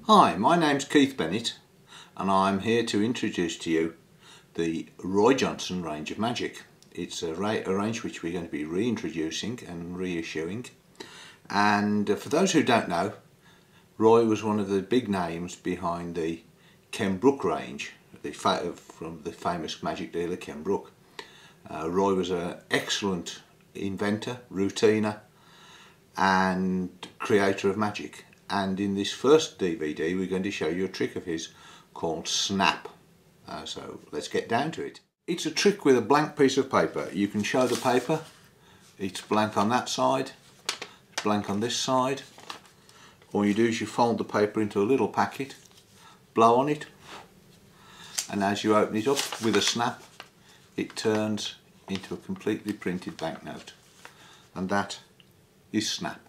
Hi, my name's Keith Bennett and I'm here to introduce to you the Roy Johnson range of magic. It's a, a range which we're going to be reintroducing and reissuing and uh, for those who don't know Roy was one of the big names behind the Ken Brook range the from the famous magic dealer Ken Brook. Uh, Roy was an excellent inventor, routiner and creator of magic and in this first DVD we're going to show you a trick of his called Snap. Uh, so let's get down to it. It's a trick with a blank piece of paper. You can show the paper, it's blank on that side, blank on this side. All you do is you fold the paper into a little packet, blow on it, and as you open it up with a snap, it turns into a completely printed banknote. And that is Snap.